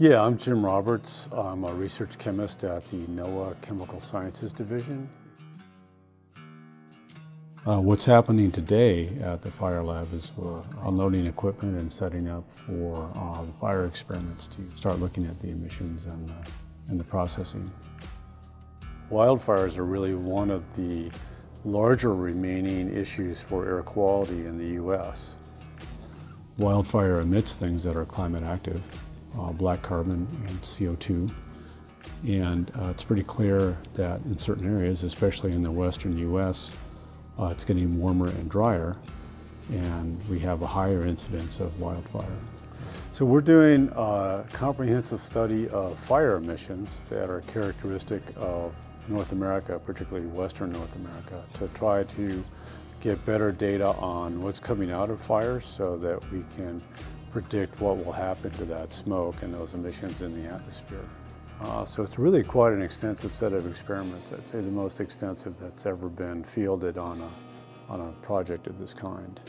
Yeah, I'm Jim Roberts. I'm a research chemist at the NOAA Chemical Sciences Division. Uh, what's happening today at the fire lab is we're unloading equipment and setting up for uh, the fire experiments to start looking at the emissions and, uh, and the processing. Wildfires are really one of the larger remaining issues for air quality in the U.S. Wildfire emits things that are climate active, uh, black carbon and CO2. And uh, it's pretty clear that in certain areas, especially in the western U.S., uh, it's getting warmer and drier, and we have a higher incidence of wildfire. So we're doing a comprehensive study of fire emissions that are characteristic of North America, particularly Western North America, to try to get better data on what's coming out of fires so that we can predict what will happen to that smoke and those emissions in the atmosphere. Uh, so it's really quite an extensive set of experiments. I'd say the most extensive that's ever been fielded on a, on a project of this kind.